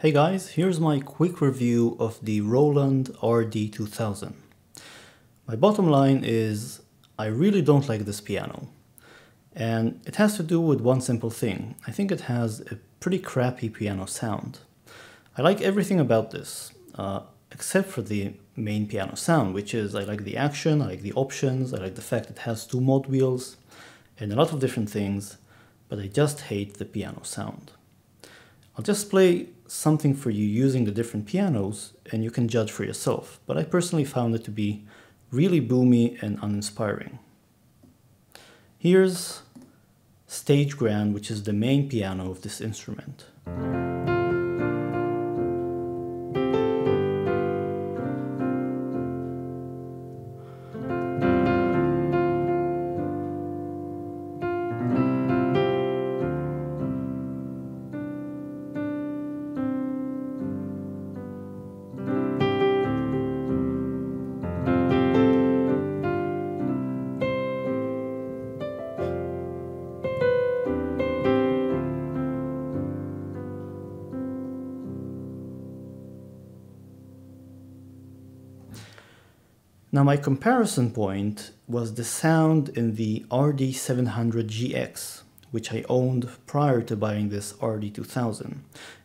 Hey guys, here's my quick review of the Roland RD2000. My bottom line is I really don't like this piano. And it has to do with one simple thing. I think it has a pretty crappy piano sound. I like everything about this, uh, except for the main piano sound, which is I like the action, I like the options, I like the fact it has two mod wheels, and a lot of different things, but I just hate the piano sound. I'll just play something for you using the different pianos and you can judge for yourself, but I personally found it to be really boomy and uninspiring. Here's Stage Grand, which is the main piano of this instrument. Now my comparison point was the sound in the RD700GX, which I owned prior to buying this RD2000.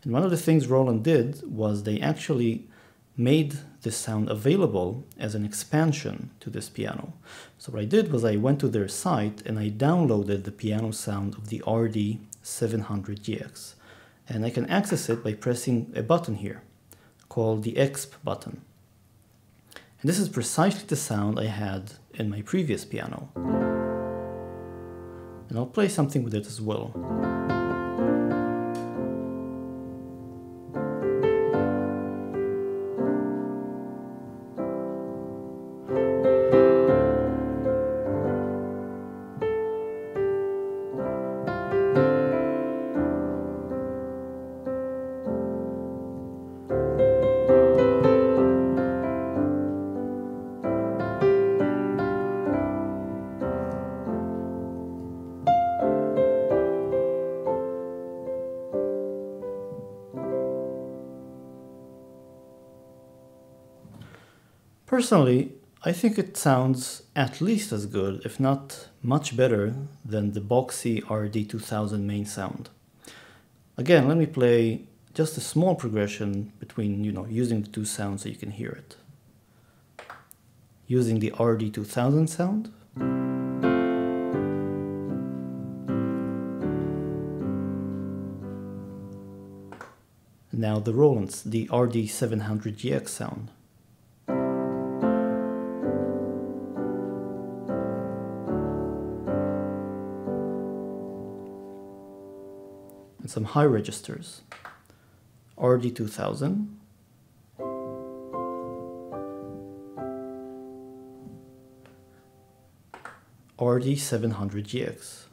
And one of the things Roland did was they actually made this sound available as an expansion to this piano. So what I did was I went to their site and I downloaded the piano sound of the RD700GX. And I can access it by pressing a button here called the EXP button. And this is precisely the sound I had in my previous piano. And I'll play something with it as well. Personally, I think it sounds at least as good, if not much better, than the boxy RD2000 main sound. Again, let me play just a small progression between, you know, using the two sounds so you can hear it. Using the RD2000 sound. Now the Roland's, the RD700GX sound. Some high registers. RD2000. RD700GX.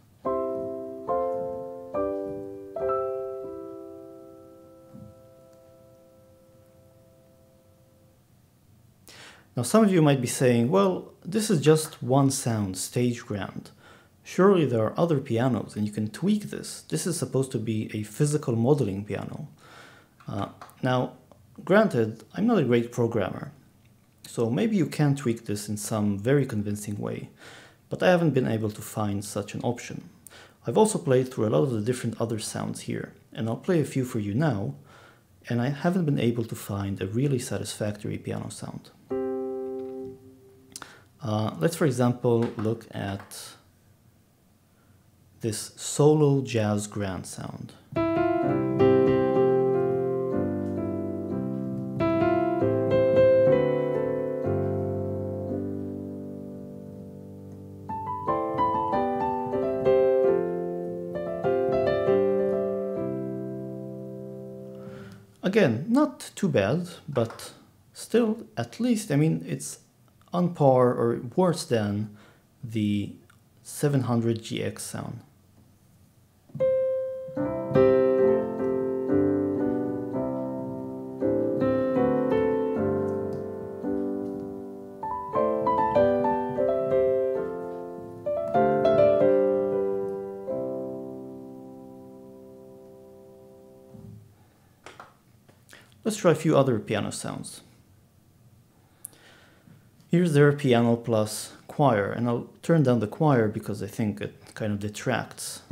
Now some of you might be saying, well, this is just one sound, stage grand. Surely there are other pianos and you can tweak this. This is supposed to be a physical modeling piano. Uh, now, granted, I'm not a great programmer, so maybe you can tweak this in some very convincing way, but I haven't been able to find such an option. I've also played through a lot of the different other sounds here, and I'll play a few for you now, and I haven't been able to find a really satisfactory piano sound. Uh, let's, for example, look at this solo jazz grand sound. Again, not too bad, but still, at least, I mean, it's on par or worse than the 700GX sound. Let's try a few other piano sounds. Here's their piano plus choir, and I'll turn down the choir because I think it kind of detracts.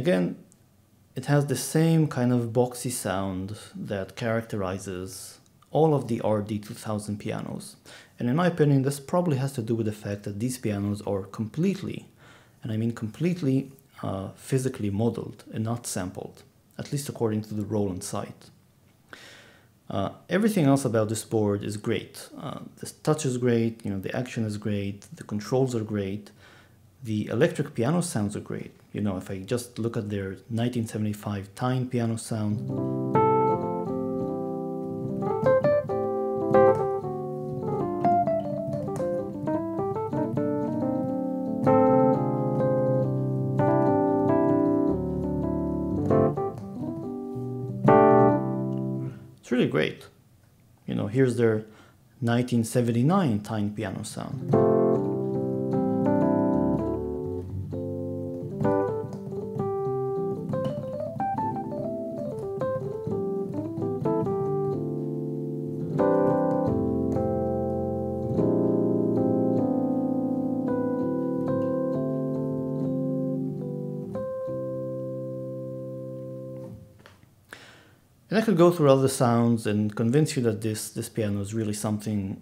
Again, it has the same kind of boxy sound that characterizes all of the RD2000 pianos. And in my opinion, this probably has to do with the fact that these pianos are completely, and I mean completely, uh, physically modeled and not sampled, at least according to the Roland site. Uh, everything else about this board is great. Uh, the touch is great, you know, the action is great, the controls are great, the electric piano sounds are great. You know, if I just look at their 1975 Tine piano sound, It's really great. You know, here's their 1979 Tine piano sound. And I could go through all the sounds and convince you that this, this piano is really something,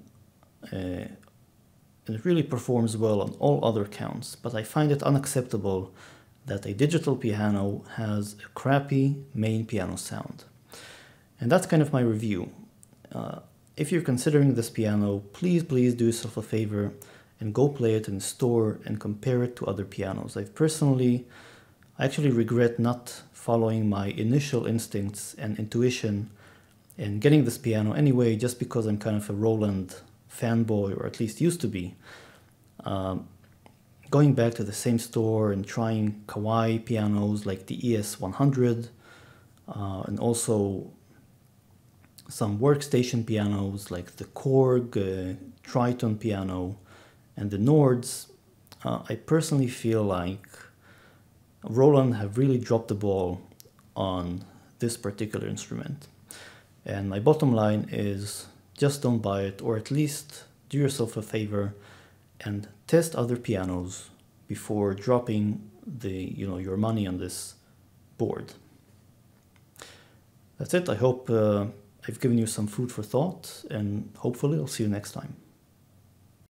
uh, and it really performs well on all other counts, but I find it unacceptable that a digital piano has a crappy main piano sound. And that's kind of my review. Uh, if you're considering this piano, please, please do yourself a favor and go play it in store and compare it to other pianos. I've personally, I actually regret not following my initial instincts and intuition and getting this piano anyway just because I'm kind of a Roland fanboy or at least used to be. Um, going back to the same store and trying Kawai pianos like the ES100 uh, and also some workstation pianos like the Korg uh, Triton piano and the Nords, uh, I personally feel like Roland have really dropped the ball on this particular instrument. And my bottom line is just don't buy it, or at least do yourself a favor and test other pianos before dropping the you know your money on this board. That's it. I hope uh, I've given you some food for thought, and hopefully I'll see you next time.